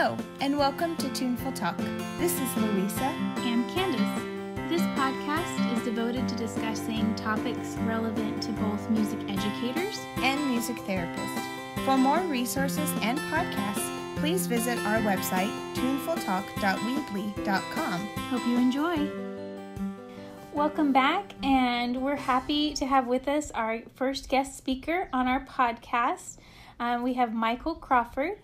Hello, and welcome to Tuneful Talk. This is Luisa. and Candace. This podcast is devoted to discussing topics relevant to both music educators. and music therapists. For more resources and podcasts, please visit our website, tunefultalk.weebly.com. Hope you enjoy. Welcome back, and we're happy to have with us our first guest speaker on our podcast. Um, we have Michael Crawford.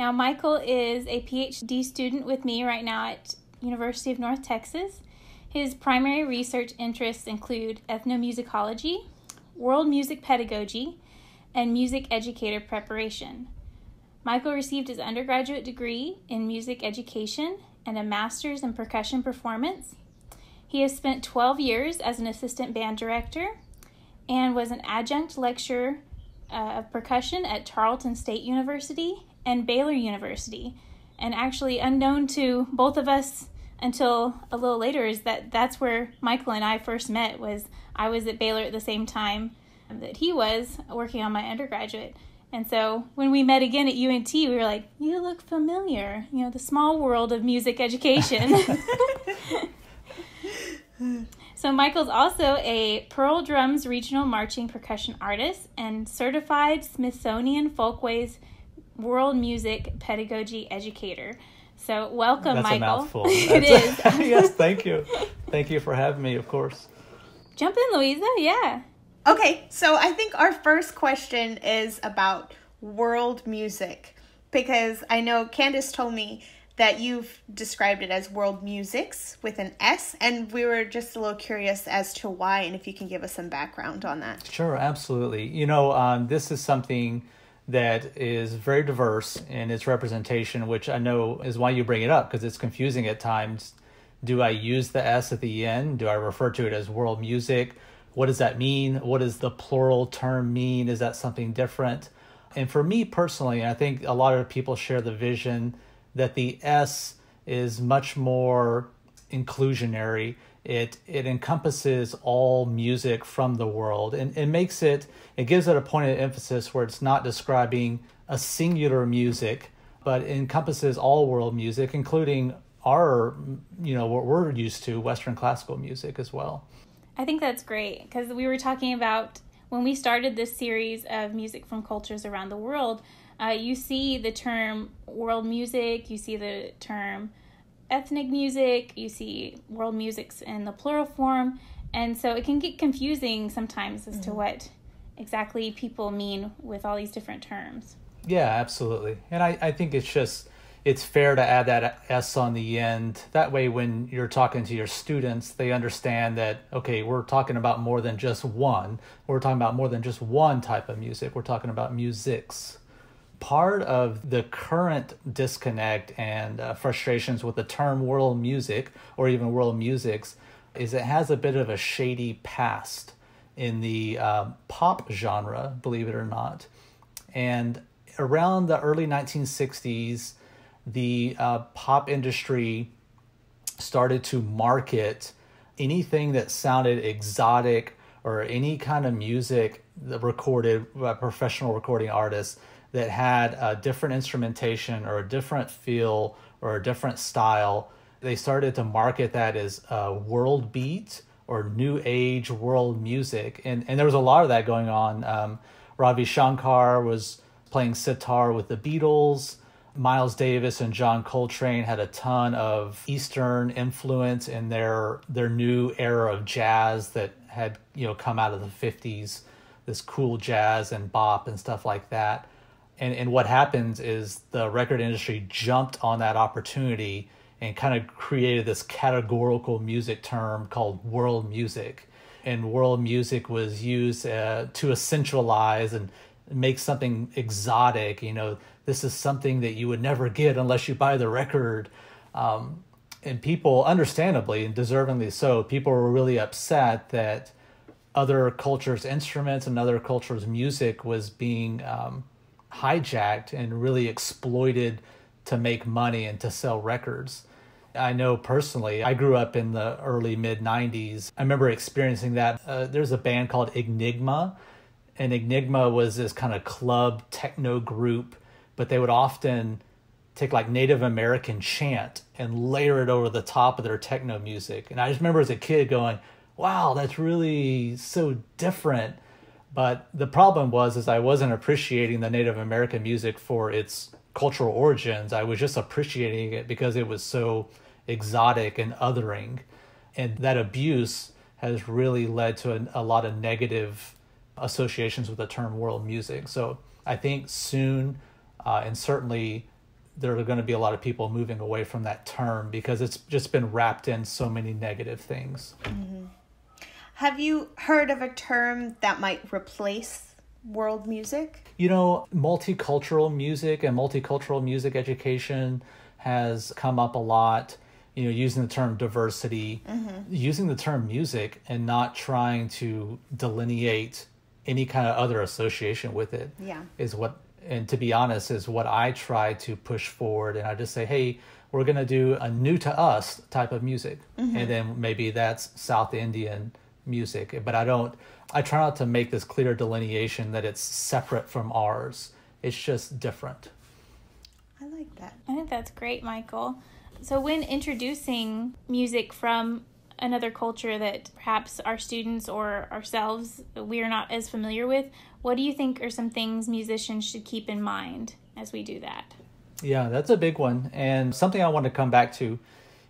Now, Michael is a PhD student with me right now at University of North Texas. His primary research interests include ethnomusicology, world music pedagogy, and music educator preparation. Michael received his undergraduate degree in music education and a master's in percussion performance. He has spent 12 years as an assistant band director and was an adjunct lecturer uh, of percussion at Tarleton State University and Baylor University. And actually, unknown to both of us until a little later, is that that's where Michael and I first met. Was I was at Baylor at the same time that he was working on my undergraduate. And so when we met again at UNT, we were like, "You look familiar." You know, the small world of music education. So Michael's also a Pearl Drums regional marching percussion artist and certified Smithsonian Folkways world music pedagogy educator. So welcome, That's Michael. a mouthful. it That's- is. yes, thank you. Thank you for having me, of course. Jump in, Luisa. Yeah. Okay, so I think our first question is about world music because I know Candace told me that you've described it as world musics with an S, and we were just a little curious as to why and if you can give us some background on that. Sure, absolutely. You know, um, this is something that is very diverse in its representation, which I know is why you bring it up because it's confusing at times. Do I use the S at the end? Do I refer to it as world music? What does that mean? What does the plural term mean? Is that something different? And for me personally, I think a lot of people share the vision that the S is much more inclusionary. It it encompasses all music from the world and it makes it it gives it a point of emphasis where it's not describing a singular music, but encompasses all world music, including our you know what we're used to, Western classical music as well. I think that's great because we were talking about when we started this series of music from cultures around the world. Uh, you see the term world music, you see the term ethnic music, you see world musics in the plural form, and so it can get confusing sometimes as to mm-hmm. what exactly people mean with all these different terms. Yeah, absolutely. And I, I think it's just it's fair to add that S on the end. That way when you're talking to your students, they understand that okay, we're talking about more than just one. We're talking about more than just one type of music. We're talking about musics. Part of the current disconnect and uh, frustrations with the term world music or even world musics is it has a bit of a shady past in the um, pop genre, believe it or not. And around the early 1960s, the uh, pop industry started to market anything that sounded exotic or any kind of music recorded by professional recording artists that had a different instrumentation or a different feel or a different style. They started to market that as uh, world beat or new age world music, and and there was a lot of that going on. Um, Ravi Shankar was playing sitar with the Beatles. Miles Davis and John Coltrane had a ton of Eastern influence in their their new era of jazz that had you know come out of the fifties, this cool jazz and bop and stuff like that. And and what happens is the record industry jumped on that opportunity and kind of created this categorical music term called world music. And world music was used uh, to essentialize and make something exotic. You know, this is something that you would never get unless you buy the record. Um, and people, understandably and deservingly so, people were really upset that other cultures' instruments and other cultures' music was being um, hijacked and really exploited to make money and to sell records. I know personally, I grew up in the early mid 90s. I remember experiencing that. Uh, there's a band called Enigma, and Enigma was this kind of club techno group, but they would often take like Native American chant and layer it over the top of their techno music. And I just remember as a kid going, wow, that's really so different. But the problem was is I wasn't appreciating the Native American music for its cultural origins. I was just appreciating it because it was so exotic and othering. And that abuse has really led to a, a lot of negative associations with the term world music. So I think soon, uh, and certainly there are going to be a lot of people moving away from that term because it's just been wrapped in so many negative things. Mm-hmm. Have you heard of a term that might replace world music? You know, multicultural music and multicultural music education has come up a lot. You know, using the term diversity, mm-hmm. using the term music, and not trying to delineate any kind of other association with it. Yeah. Is what and to be honest, is what I try to push forward. And I just say, hey, we're going to do a new to us type of music. Mm-hmm. And then maybe that's South Indian music. But I don't, I try not to make this clear delineation that it's separate from ours. It's just different. I like that. I think that's great, Michael. So, when introducing music from another culture that perhaps our students or ourselves we are not as familiar with, what do you think are some things musicians should keep in mind as we do that? Yeah, that's a big one. And something I want to come back to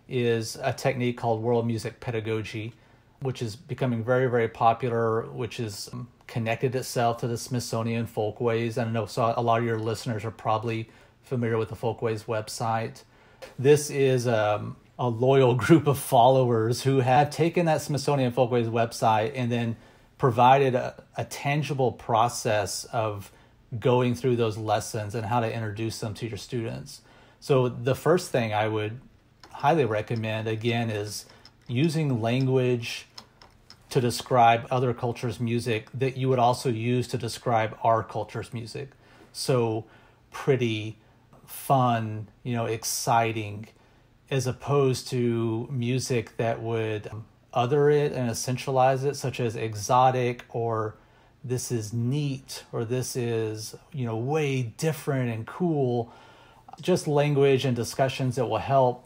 is a technique called world music pedagogy, which is becoming very, very popular, which is connected itself to the Smithsonian Folkways. I know so a lot of your listeners are probably familiar with the Folkways website. This is um, a loyal group of followers who have taken that Smithsonian Folkways website and then provided a, a tangible process of going through those lessons and how to introduce them to your students. So the first thing I would highly recommend again is using language to describe other cultures' music that you would also use to describe our culture's music. So pretty, fun, you know, exciting, as opposed to music that would um, other it and essentialize it, such as exotic or this is neat or this is, you know, way different and cool. Just language and discussions that will help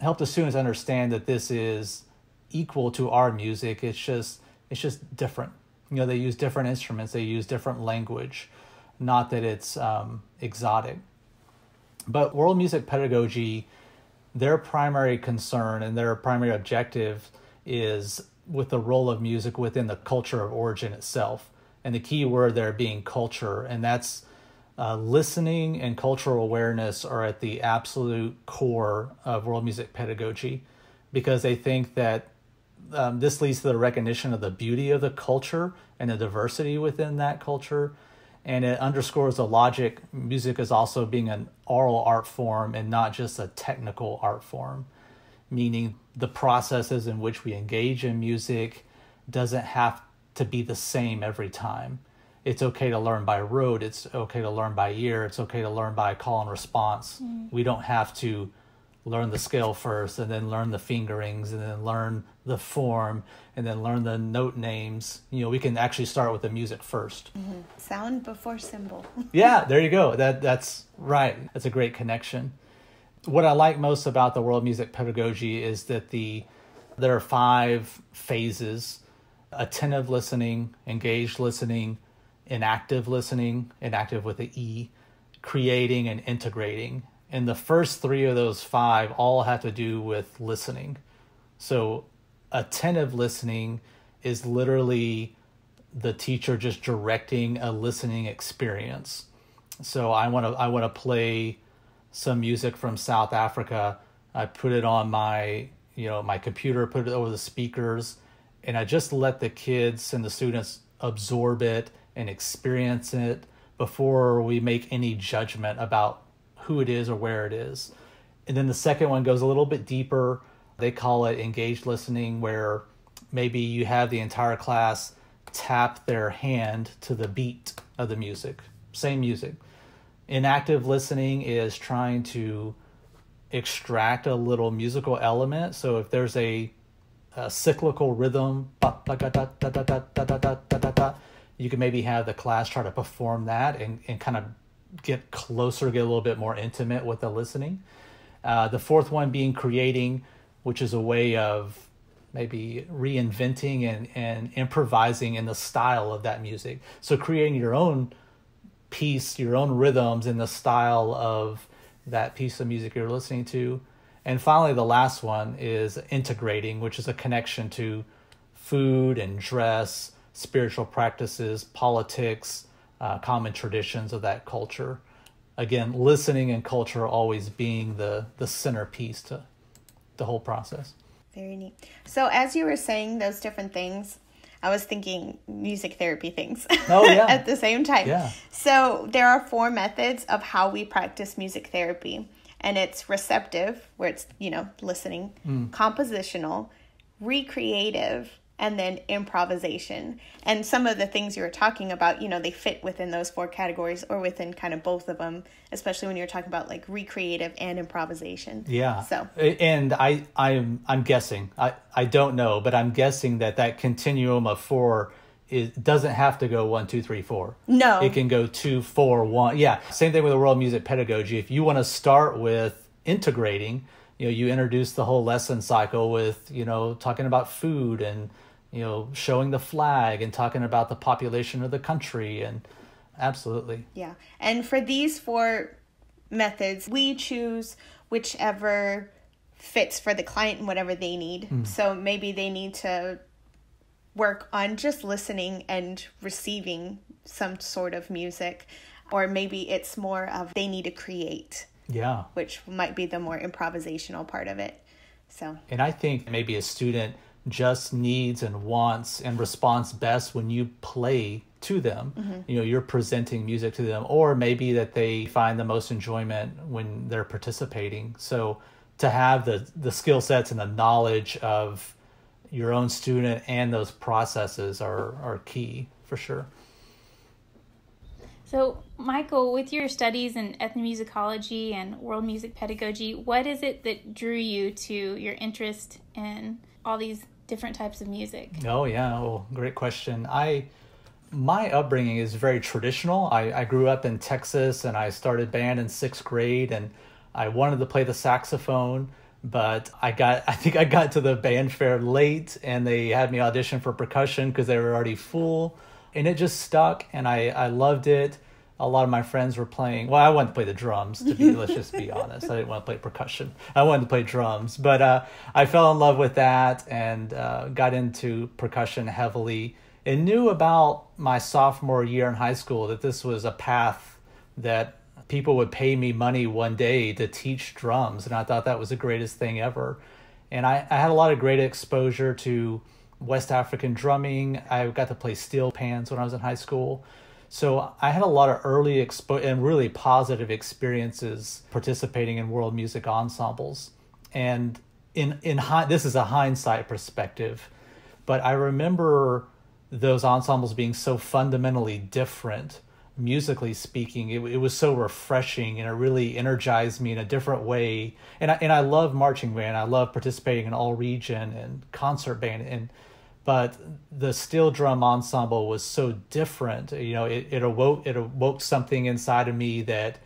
help the students understand that this is equal to our music. It's just it's just different. You know, they use different instruments, they use different language, not that it's um, exotic. But world music pedagogy, their primary concern and their primary objective is with the role of music within the culture of origin itself. And the key word there being culture, and that's uh, listening and cultural awareness are at the absolute core of world music pedagogy because they think that um, this leads to the recognition of the beauty of the culture and the diversity within that culture. And it underscores the logic music is also being an oral art form and not just a technical art form meaning the processes in which we engage in music doesn't have to be the same every time. It's okay to learn by rote, it's okay to learn by ear, it's okay to learn by call and response. Mm. We don't have to learn the scale first and then learn the fingerings and then learn the form and then learn the note names. You know, we can actually start with the music 1st mm-hmm. Sound before symbol. yeah, there you go. That that's right. That's a great connection what I like most about the world music pedagogy is that the there are five phases attentive listening, engaged listening, enactive listening, enactive with the E, creating and integrating. And the first three of those five all have to do with listening. So attentive listening is literally the teacher just directing a listening experience. So I want to I want to play some music from South Africa. I put it on my, you know, my computer, put it over the speakers, and I just let the kids and the students absorb it and experience it before we make any judgment about who it is or where it is. And then the second one goes a little bit deeper. They call it engaged listening, where maybe you have the entire class tap their hand to the beat of the music, same music enactive listening is trying to extract a little musical element. So if there's a, a cyclical rhythm, you can maybe have the class try to perform that and, and kind of get closer, get a little bit more intimate with the listening. Uh, the fourth one being creating, which is a way of maybe reinventing and, and improvising in the style of that music. So creating your own piece, your own rhythms in the style of that piece of music you're listening to. And finally, the last one is integrating, which is a connection to food and dress, spiritual practices, politics, uh, common traditions of that culture. Again, listening and culture always being the, the centerpiece to the whole process. Very neat. So, as you were saying those different things, I was thinking music therapy things. Oh, yeah. at the same time. Yeah. So, there are four methods of how we practice music therapy. And it's receptive, where it's, you know, listening, Mm. compositional, recreative, and then improvisation. And some of the things you were talking about, you know, they fit within those four categories or within kind of both of them, especially when you're talking about like recreative and improvisation. Yeah. So, and I I'm I'm guessing I I don't know, but I'm guessing that that continuum of four it doesn't have to go one two three four. no. It can go two four one. Yeah. Same thing with the world music pedagogy. If you want to start with integrating, you know, you introduce the whole lesson cycle with you know talking about food and you know showing the flag and talking about the population of the country and absolutely Yeah. And for these four methods, we choose whichever fits for the client and whatever they need. Hmm. So maybe they need to work on just listening and receiving some sort of music, or maybe it's more of they need to create, yeah. which might be the more improvisational part of it. So, And I think maybe a student just needs and wants and responds best when you play to them. Mm-hmm. You know, you're presenting music to them, or maybe that they find the most enjoyment when they're participating. So to have the the skill sets and the knowledge of your own student and those processes are are key for sure. So, Michael, with your studies in ethnomusicology and world music pedagogy, what is it that drew you to your interest in all these different types of music? Oh yeah, well, great question. I my upbringing is very traditional. I, I grew up in Texas and I started band in sixth grade and I wanted to play the saxophone, but I got I think I got to the band fair late and they had me audition for percussion because they were already full. And it just stuck and I, I loved it. A lot of my friends were playing. Well, I wanted to play the drums. To be, let's just be honest, I didn't want to play percussion. I wanted to play drums, but uh, I fell in love with that and uh, got into percussion heavily and knew about my sophomore year in high school that this was a path that people would pay me money one day to teach drums and i thought that was the greatest thing ever and i, I had a lot of great exposure to west african drumming i got to play steel pans when i was in high school so i had a lot of early expo- and really positive experiences participating in world music ensembles. And in in hi- this is a hindsight perspective but i remember those ensembles being so fundamentally different musically speaking it, it was so refreshing and it really energized me in a different way. And I, and I love marching band I love participating in all region and concert band and but the steel drum ensemble was so different. You know it, it awoke it awoke something inside of me that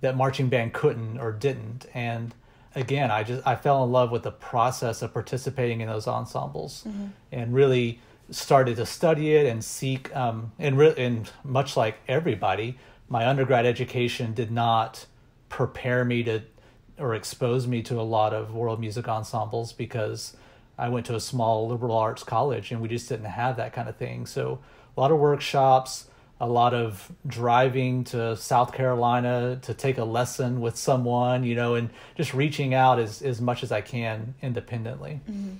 that marching band couldn't or didn't. And again i just i fell in love with the process of participating in those ensembles and really started to study it and seek um, and, re- and much like everybody my undergrad education did not prepare me to or expose me to a lot of world music ensembles because I went to a small liberal arts college and we just didn't have that kind of thing. So a lot of workshops, a lot of driving to South Carolina to take a lesson with someone, you know, and just reaching out as, as much as I can independently. Mm-hmm.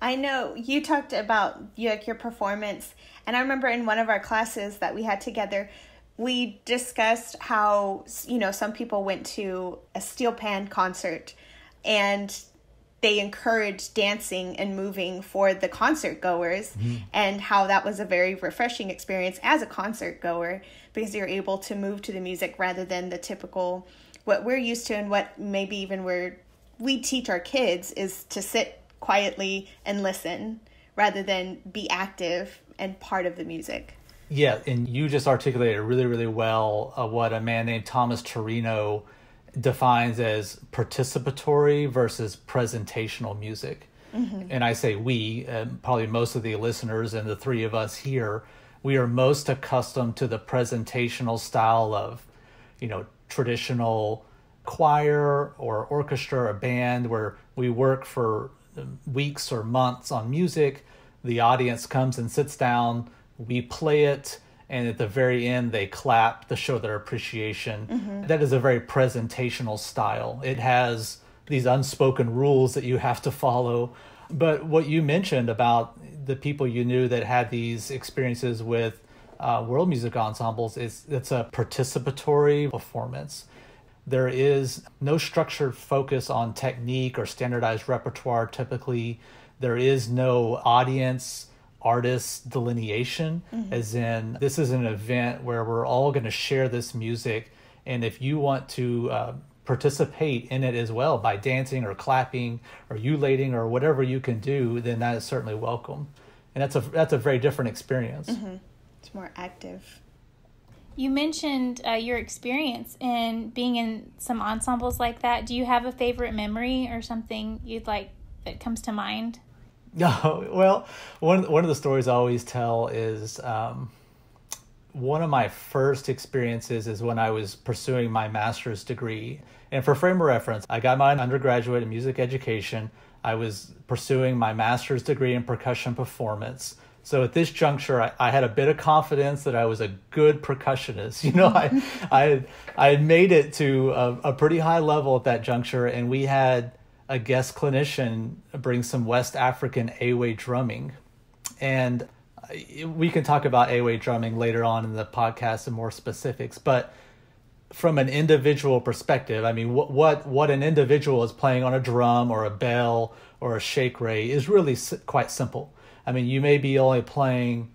I know you talked about like your performance, and I remember in one of our classes that we had together, we discussed how you know some people went to a steel pan concert, and they encouraged dancing and moving for the concert goers, and how that was a very refreshing experience as a concert goer because you're able to move to the music rather than the typical what we're used to and what maybe even we're we teach our kids is to sit quietly and listen rather than be active and part of the music. Yeah, and you just articulated really, really well uh, what a man named Thomas Turino defines as participatory versus presentational music. Mm-hmm. And I say we, and probably most of the listeners and the three of us here, we are most accustomed to the presentational style of, you know, traditional choir or orchestra or band where we work for weeks or months on music. The audience comes and sits down, we play it, and at the very end they clap to show their appreciation. Mm-hmm. That is a very presentational style. It has these unspoken rules that you have to follow. But what you mentioned about the people you knew that had these experiences with uh, world music ensembles is it's a participatory performance. There is no structured focus on technique or standardized repertoire typically. There is no audience artist delineation, mm-hmm. as in, this is an event where we're all going to share this music. And if you want to uh, participate in it as well by dancing or clapping or ululating or whatever you can do, then that is certainly welcome. And that's a that's a very different experience. Mm-hmm. It's more active. You mentioned uh, your experience in being in some ensembles like that. Do you have a favorite memory or something you'd like that comes to mind? No, well, one one of the stories I always tell is um, one of my first experiences is when I was pursuing my master's degree. And for frame of reference, I got my undergraduate in music education. I was pursuing my master's degree in percussion performance. So at this juncture, I, I, had a bit of confidence that I was a good percussionist. You know, I, I, had, I had made it to a, a pretty high level at that juncture, and we had a guest clinician bring some West African Ewe drumming. And we can talk about Ewe drumming later on in the podcast and more specifics, but from an individual perspective, I mean, what what what an individual is playing on a drum or a bell or a shekere is really quite simple. I mean, you may be only playing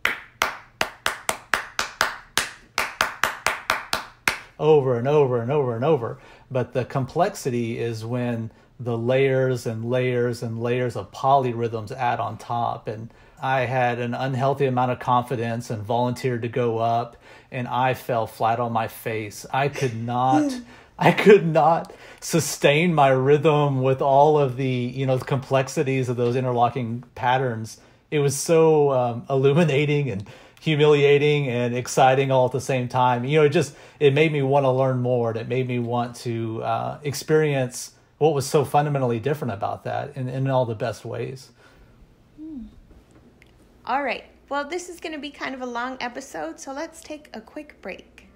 over and over and over and over, but the complexity is when the layers and layers and layers of polyrhythms add on top and I had an unhealthy amount of confidence and volunteered to go up and I fell flat on my face. I could not I could not sustain my rhythm with all of the, you know, the complexities of those interlocking patterns. It was so um, illuminating and humiliating and exciting all at the same time. You know, it just it made me want to learn more. And it made me want to uh, experience what was so fundamentally different about that in, in all the best ways. Hmm. All right. Well, this is going to be kind of a long episode, so let's take a quick break.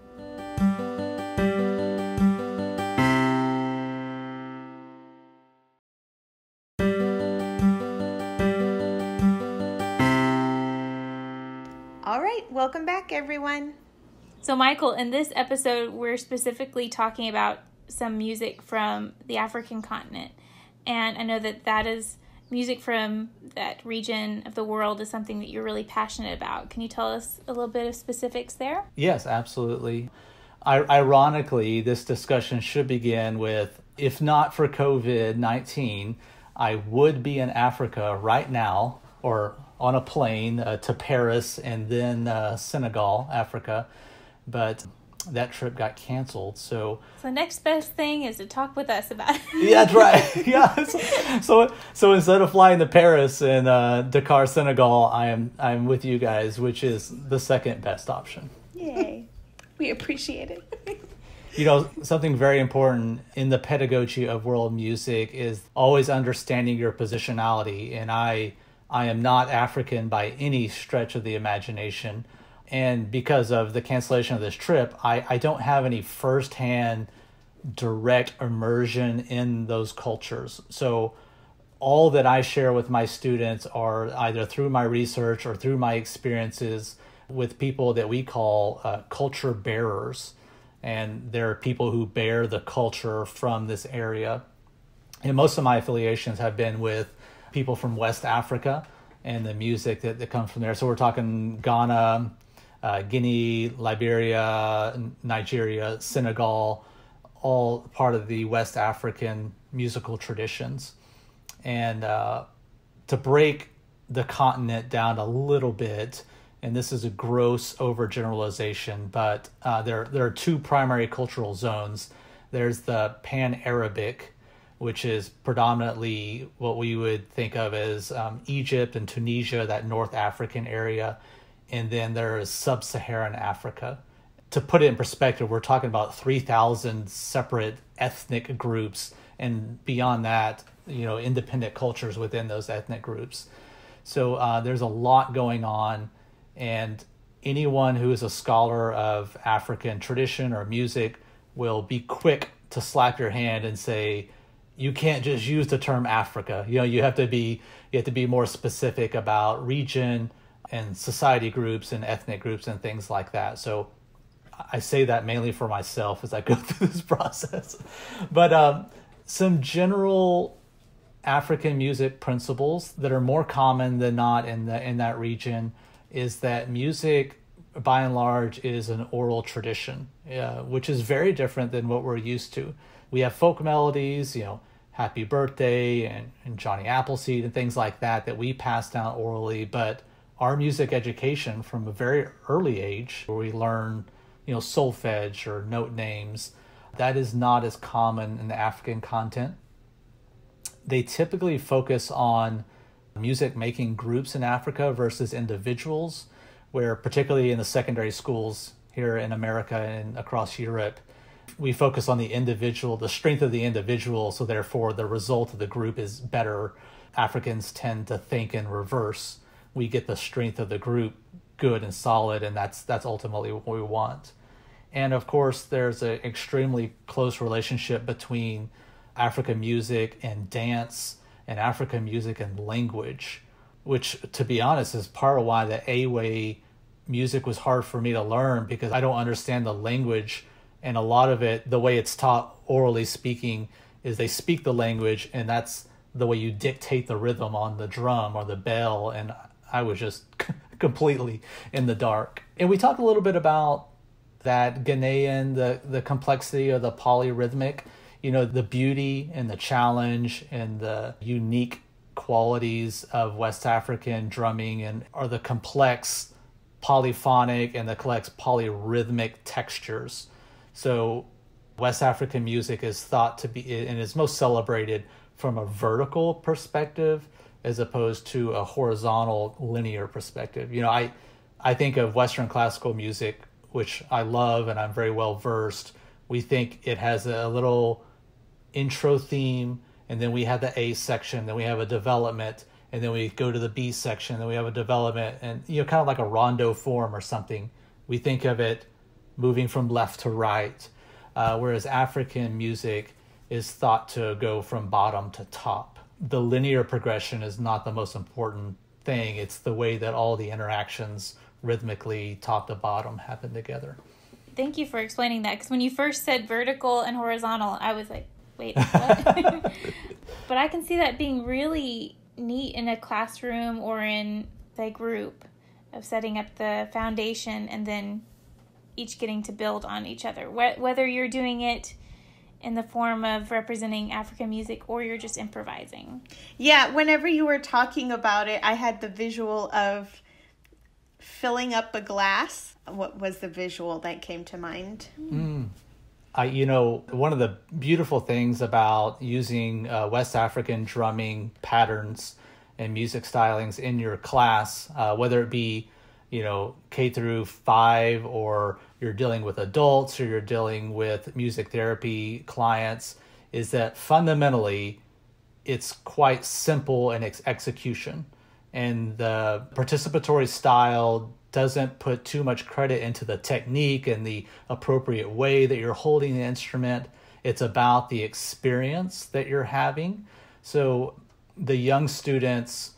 All right, welcome back, everyone. So, Michael, in this episode, we're specifically talking about some music from the African continent. And I know that that is music from that region of the world is something that you're really passionate about. Can you tell us a little bit of specifics there? Yes, absolutely. I- ironically, this discussion should begin with if not for COVID 19, I would be in Africa right now or on a plane uh, to Paris and then uh, Senegal, Africa. But that trip got canceled. So, so the next best thing is to talk with us about. It. yeah, that's right. yeah. So, so, so instead of flying to Paris and uh, Dakar, Senegal, I am I'm with you guys, which is the second best option. Yay! we appreciate it. you know, something very important in the pedagogy of world music is always understanding your positionality, and I I am not African by any stretch of the imagination and because of the cancellation of this trip, I, I don't have any firsthand direct immersion in those cultures. So all that I share with my students are either through my research or through my experiences with people that we call uh, culture bearers. And they're people who bear the culture from this area. And most of my affiliations have been with people from West Africa and the music that, that comes from there. So we're talking Ghana, uh, Guinea, Liberia, Nigeria, Senegal, all part of the West African musical traditions. And uh, to break the continent down a little bit and this is a gross overgeneralization, but uh, there there are two primary cultural zones. There's the Pan Arabic, which is predominantly what we would think of as um, Egypt and Tunisia, that North African area, and then there is Sub-Saharan Africa. To put it in perspective, we're talking about three thousand separate ethnic groups, and beyond that, you know, independent cultures within those ethnic groups. So uh, there's a lot going on and anyone who is a scholar of African tradition or music will be quick to slap your hand and say, you can't just use the term Africa. You know, you have to be you have to be more specific about region and society groups and ethnic groups and things like that. So I say that mainly for myself as I go through this process. But um, some general African music principles that are more common than not in the in that region is that music by and large is an oral tradition, uh, which is very different than what we're used to. We have folk melodies, you know, Happy Birthday and, and Johnny Appleseed and things like that that we pass down orally, but our music education from a very early age, where we learn, you know, solfege or note names, that is not as common in the African content. They typically focus on music making groups in Africa versus individuals, where particularly in the secondary schools here in America and across Europe, we focus on the individual, the strength of the individual, so therefore the result of the group is better. Africans tend to think in reverse. We get the strength of the group good and solid, and that's that's ultimately what we want. And of course, there's an extremely close relationship between African music and dance and African music and language, which, to be honest, is part of why the Ewe music was hard for me to learn because I don't understand the language. And a lot of it, the way it's taught orally speaking, is they speak the language, and that's the way you dictate the rhythm on the drum or the bell. And I was just completely in the dark. And we talked a little bit about that Ghanaian, the, the complexity of the polyrhythmic you know the beauty and the challenge and the unique qualities of West African drumming and are the complex polyphonic and the complex polyrhythmic textures. So West African music is thought to be and is most celebrated from a vertical perspective as opposed to a horizontal linear perspective. You know, I I think of Western classical music, which I love and I'm very well versed. We think it has a little intro theme, and then we have the A section, then we have a development, and then we go to the B section, then we have a development, and you know, kind of like a rondo form or something. We think of it moving from left to right, uh, whereas African music is thought to go from bottom to top. The linear progression is not the most important thing, it's the way that all the interactions rhythmically, top to bottom, happen together. Thank you for explaining that because when you first said vertical and horizontal, I was like, wait, but I can see that being really neat in a classroom or in the group of setting up the foundation and then each getting to build on each other. Whether you're doing it in the form of representing African music or you're just improvising. Yeah, whenever you were talking about it, I had the visual of filling up a glass. What was the visual that came to mind? Mm. I, you know, one of the beautiful things about using uh, West African drumming patterns and music stylings in your class, uh, whether it be, you know, K through five, or you're dealing with adults, or you're dealing with music therapy clients, is that fundamentally it's quite simple in its execution. And the participatory style doesn't put too much credit into the technique and the appropriate way that you're holding the instrument. It's about the experience that you're having. So the young students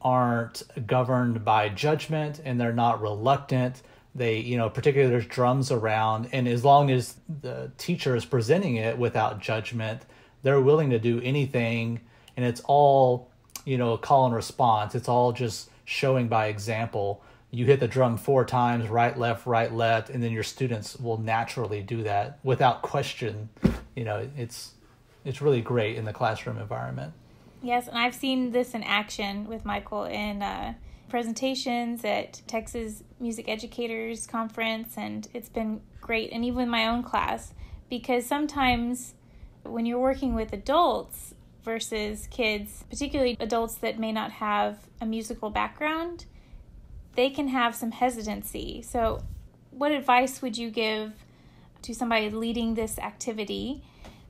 aren't governed by judgment and they're not reluctant. They, you know, particularly there's drums around, and as long as the teacher is presenting it without judgment, they're willing to do anything, and it's all, you know, call and response. It's all just showing by example. You hit the drum four times right left right left and then your students will naturally do that without question. You know it's it's really great in the classroom environment. Yes and i've seen this in action with michael in uh, presentations at Texas Music Educators Conference, and it's been great, and even my own class, because sometimes when you're working with adults versus kids, particularly adults that may not have a musical background, they can have some hesitancy. So, what advice would you give to somebody leading this activity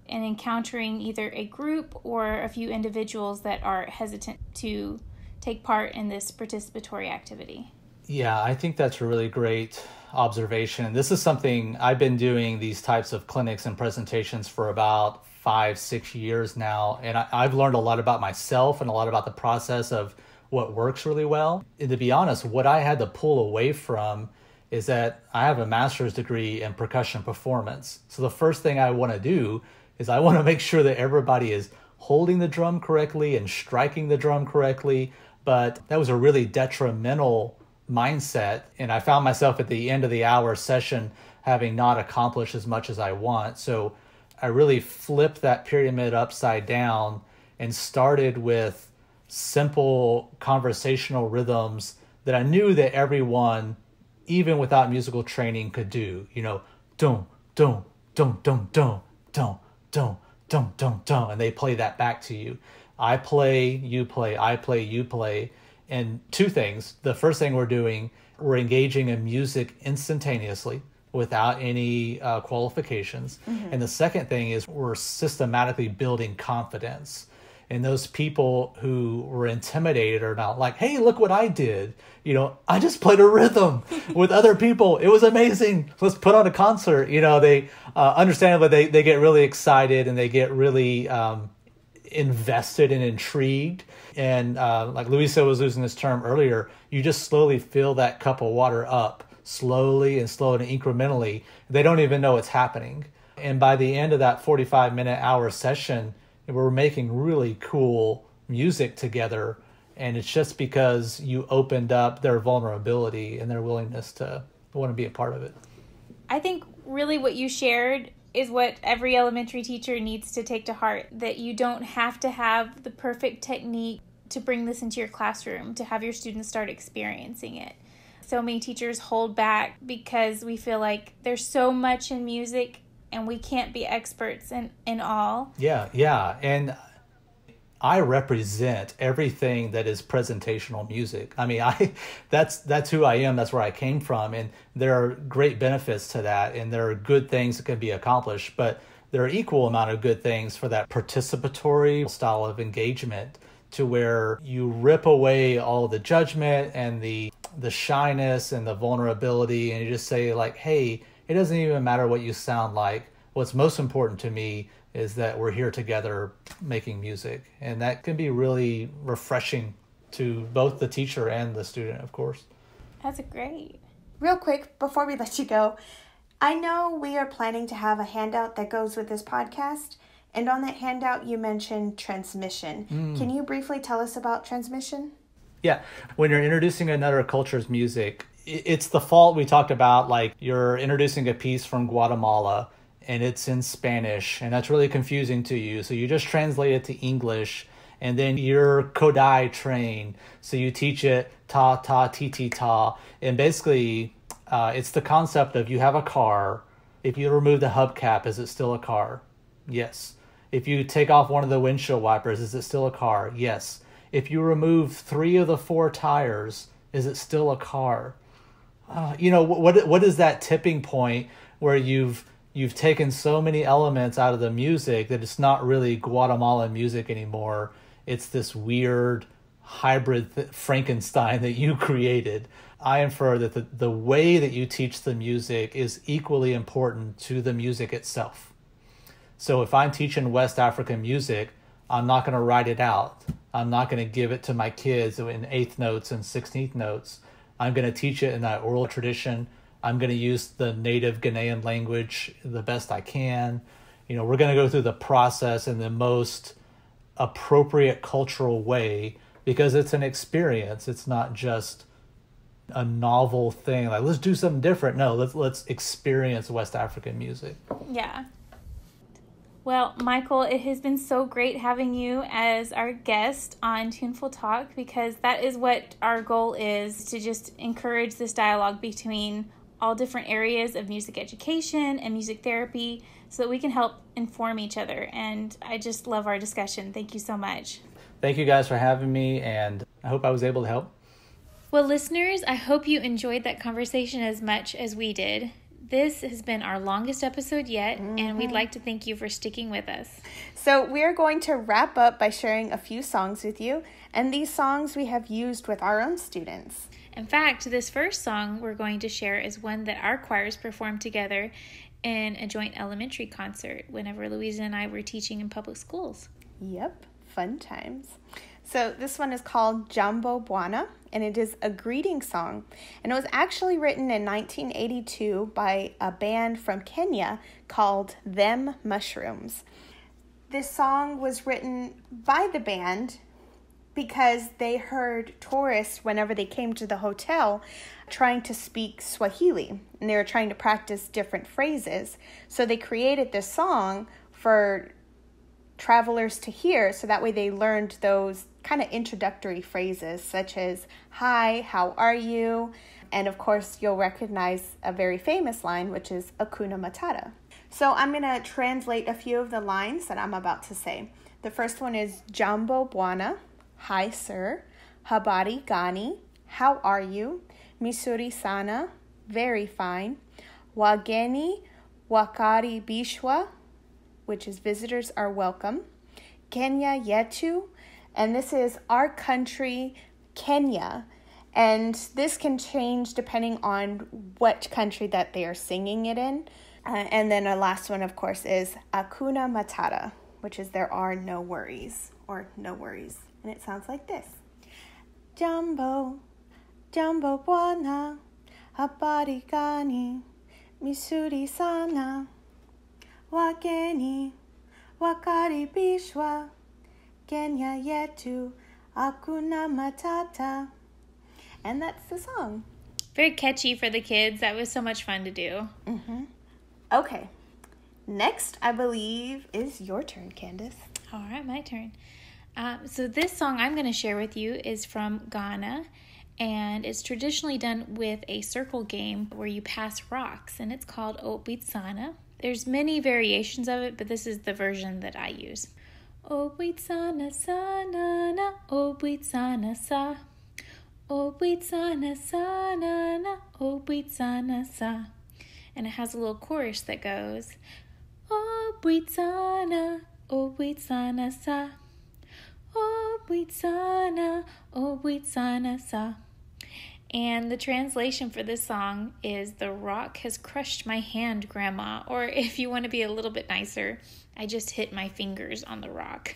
and encountering either a group or a few individuals that are hesitant to take part in this participatory activity? Yeah, I think that's a really great observation. This is something I've been doing these types of clinics and presentations for about five, six years now. And I, have learned a lot about myself and a lot about the process of what works really well. And to be honest, what I had to pull away from is that I have a master's degree in percussion performance. So the first thing I want to do is I want to make sure that everybody is holding the drum correctly and striking the drum correctly. But that was a really detrimental mindset. And I found myself at the end of the hour session having not accomplished as much as I want. So I really flipped that pyramid upside down and started with simple conversational rhythms that I knew that everyone, even without musical training, could do. You know, dum, dum, dum, dum, dum, dum, dum, dum, dum, dum, and they play that back to you. I play, you play, I play, you play. And two things. The first thing we're doing, we're engaging in music instantaneously without any uh, qualifications. Mm-hmm. And the second thing is we're systematically building confidence. And those people who were intimidated are now like, hey, look what I did. You know, I just played a rhythm with other people. It was amazing. Let's put on a concert. You know, they uh, understandably they, they get really excited and they get really um, invested and intrigued. And uh, like Luisa was using this term earlier, you just slowly fill that cup of water up slowly and slowly and incrementally. They don't even know what's happening. And by the end of that 45 minute hour session, we're making really cool music together. And it's just because you opened up their vulnerability and their willingness to want to be a part of it. I think really what you shared is what every elementary teacher needs to take to heart that you don't have to have the perfect technique to bring this into your classroom to have your students start experiencing it. So many teachers hold back because we feel like there's so much in music and we can't be experts in, in all. Yeah, yeah. And I represent everything that is presentational music. I mean, I that's that's who I am. That's where I came from, and there are great benefits to that, and there are good things that can be accomplished. But there are equal amount of good things for that participatory style of engagement, to where you rip away all the judgment and the the shyness and the vulnerability, and you just say like, "Hey, it doesn't even matter what you sound like. What's most important to me is that we're here together making music. And that can be really refreshing to both the teacher and the student of course. That's great. Real quick before we let you go i know we are planning to have a handout that goes with this podcast. And on that handout you mentioned transmission. Mm. can you briefly tell us about transmission? Yeah. When you're introducing another culture's music it's the fault we talked about like you're introducing a piece from guatemala and it's in Spanish, and that's really confusing to you. So you just translate it to English, and then you're Kodály trained, so you teach it ta ta ti ti ta, and basically, uh, it's the concept of you have a car. If you remove the hubcap, is it still a car? Yes. If you take off one of the windshield wipers, is it still a car? Yes. If you remove three of the four tires, is it still a car? Uh, you know what? What is that tipping point where you've you've taken so many elements out of the music that it's not really Guatemalan music anymore. It's this weird hybrid th- Frankenstein that you created. I infer that the, the way that you teach the music is equally important to the music itself. So if I'm teaching West African music, I'm not going to write it out. I'm not going to give it to my kids in eighth notes and sixteenth notes. I'm going to teach it in that oral tradition I'm going to use the native Ghanaian language the best I can. You know, we're going to go through the process in the most appropriate cultural way because it's an experience. It's not just a novel thing like let's do something different. No, let's let's experience West African music. Yeah. Well, Michael, it has been so great having you as our guest on Tuneful Talk because that is what our goal is to just encourage this dialogue between all different areas of music education and music therapy so that we can help inform each other. And I just love our discussion. Thank you so much. Thank you guys for having me, and I hope I was able to help. Well, listeners, I hope you enjoyed that conversation as much as we did. This has been our longest episode yet, mm-hmm. and we'd mm-hmm. like to thank you for sticking with us. So, we're going to wrap up by sharing a few songs with you, and these songs we have used with our own students. In fact, this first song we're going to share is one that our choirs performed together in a joint elementary concert whenever Luisa and I were teaching in public schools. Yep, fun times. So, this one is called Jambo Bwana and it is a greeting song. And it was actually written in 1982 by a band from Kenya called Them Mushrooms. This song was written by the band because they heard tourists whenever they came to the hotel trying to speak Swahili and they were trying to practice different phrases. So they created this song for travelers to hear so that way they learned those kind of introductory phrases such as hi how are you? And of course you'll recognize a very famous line which is akuna matata. So i'm going to translate a few of the lines that i'm about to say. The first one is jambo bwana hi sir habari gani how are you misuri sana very fine wageni wakari bishwa which is visitors are welcome. Kenya Yetu, and this is our country, Kenya. And this can change depending on what country that they are singing it in. Uh, and then the last one, of course, is Akuna Matata, which is there are no worries or no worries. And it sounds like this Jambo, Jambo Bwana, Habarigani, Misuri Sana wageni wakaribishwa Kenya yetu akuna matata. And that's the song. Very catchy for the kids. That was so much fun to do. Mm-hmm. Okay. Next, I believe, is your turn, Candace. All right, my turn. Um, so, this song I'm going to share with you is from Ghana, and it's traditionally done with a circle game where you pass rocks, and it's called Obwisana. There's many variations of it, but this is the version that I use. Oh wait sana sana na oh wait sana sa oh wait sana sana na oh wait sana sa and it has a little chorus that goes oh wait sana oh sa oh wait sa and the translation for this song is The Rock Has Crushed My Hand, Grandma. Or if you want to be a little bit nicer, I just hit my fingers on the rock.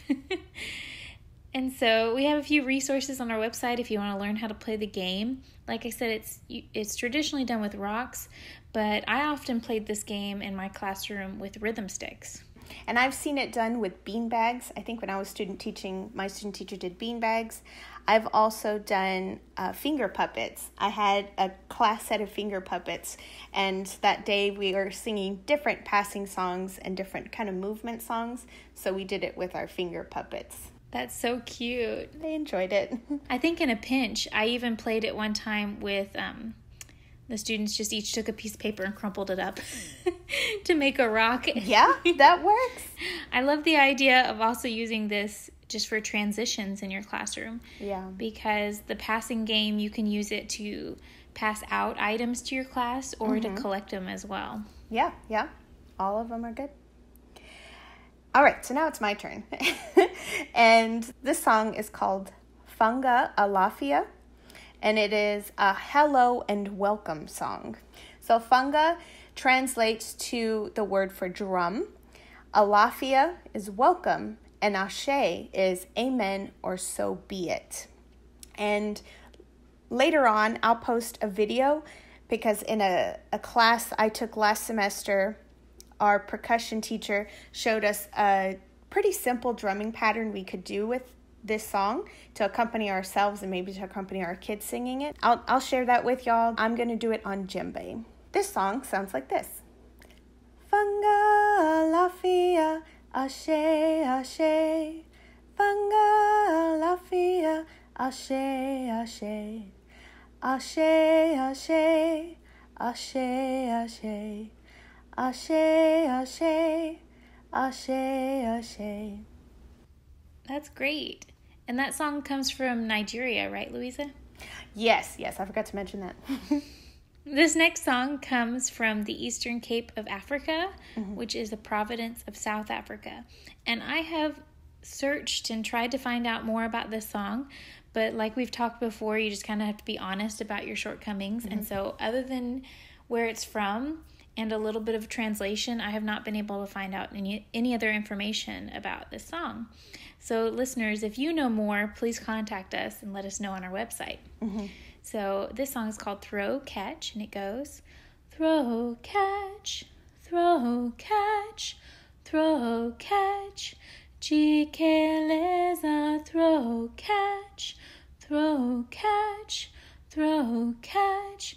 and so we have a few resources on our website if you want to learn how to play the game. Like I said, it's it's traditionally done with rocks, but I often played this game in my classroom with rhythm sticks. And I've seen it done with bean bags. I think when I was student teaching, my student teacher did bean bags. I've also done uh, finger puppets. I had a class set of finger puppets, and that day we were singing different passing songs and different kind of movement songs. So we did it with our finger puppets. That's so cute. They enjoyed it. I think in a pinch, I even played it one time with um, the students just each took a piece of paper and crumpled it up to make a rock. Yeah, that works. I love the idea of also using this just for transitions in your classroom. Yeah. Because the passing game, you can use it to pass out items to your class or mm-hmm. to collect them as well. Yeah, yeah. All of them are good. All right, so now it's my turn. and this song is called Funga Alafia, and it is a hello and welcome song. So, Funga translates to the word for drum. Alafia is welcome, and ashe is amen or so be it. And later on, I'll post a video because in a, a class I took last semester, our percussion teacher showed us a pretty simple drumming pattern we could do with this song to accompany ourselves and maybe to accompany our kids singing it. I'll, I'll share that with y'all. I'm going to do it on djembe. This song sounds like this. Fanga lafia ashe ashe Fanga lafia ashe ashe Ashe ashe ashe ashe Ashe ashe ashe ashe That's great. And that song comes from Nigeria, right, Luisa? Yes, yes, I forgot to mention that. This next song comes from the Eastern Cape of Africa, mm-hmm. which is a province of South Africa. And I have searched and tried to find out more about this song, but like we've talked before, you just kind of have to be honest about your shortcomings. Mm-hmm. And so, other than where it's from and a little bit of translation, I have not been able to find out any, any other information about this song. So, listeners, if you know more, please contact us and let us know on our website. Mm-hmm. So this song is called Throw Catch, and it goes Throw, catch, throw, catch, throw, catch. Jikeleza, throw, catch, throw, catch, throw, catch.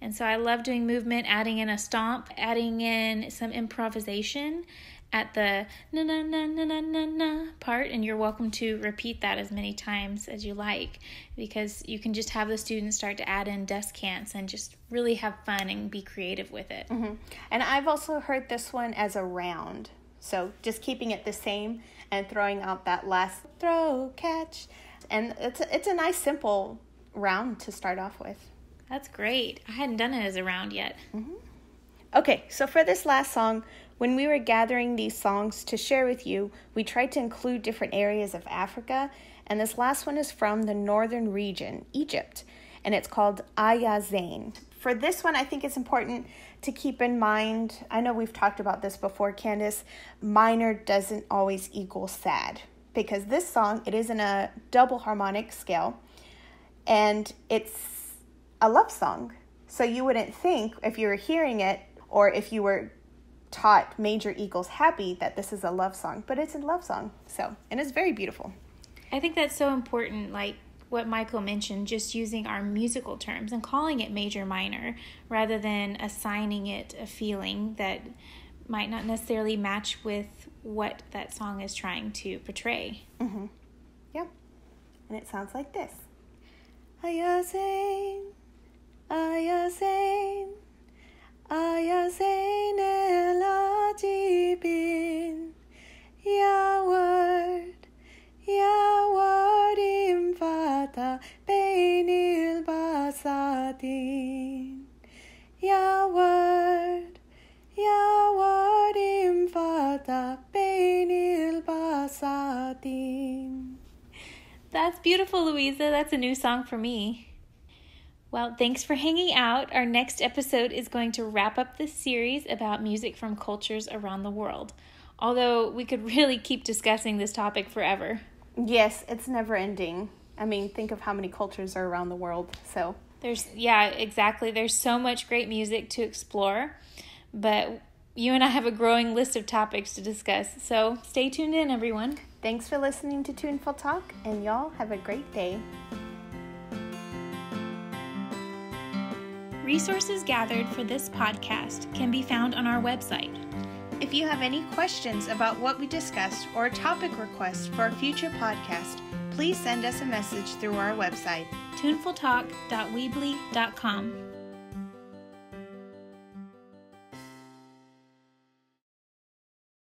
And so I love doing movement, adding in a stomp, adding in some improvisation at the na na na na na na na part, and you're welcome to repeat that as many times as you like because you can just have the students start to add in descants and just really have fun and be creative with it. Mm-hmm. And I've also heard this one as a round, so just keeping it the same and throwing out that last throw catch, and it's it's a nice simple round to start off with. That's great. I hadn't done it as a round yet. Mm-hmm. Okay, so for this last song, when we were gathering these songs to share with you, we tried to include different areas of Africa, and this last one is from the northern region, Egypt, and it's called Ayazain. For this one, I think it's important to keep in mind. I know we've talked about this before, Candace. Minor doesn't always equal sad because this song it is in a double harmonic scale, and it's a love song. So you wouldn't think if you were hearing it or if you were taught major equals happy that this is a love song, but it's a love song. So, and it's very beautiful. I think that's so important. Like what Michael mentioned, just using our musical terms and calling it major minor rather than assigning it a feeling that might not necessarily match with what that song is trying to portray. Mm-hmm. Yeah. And it sounds like this. Aya Zain El Adibin Ya Word Ya Word Basadin Ya Word Basadin That's beautiful, Luisa. That's a new song for me. Well, thanks for hanging out. Our next episode is going to wrap up this series about music from cultures around the world. Although we could really keep discussing this topic forever. Yes, it's never ending. I mean, think of how many cultures are around the world. So, there's, yeah, exactly. There's so much great music to explore, but you and I have a growing list of topics to discuss. So, stay tuned in, everyone. Thanks for listening to Tuneful Talk, and y'all have a great day. Resources gathered for this podcast can be found on our website. If you have any questions about what we discussed or a topic request for a future podcast, please send us a message through our website, tunefultalk.weebly.com.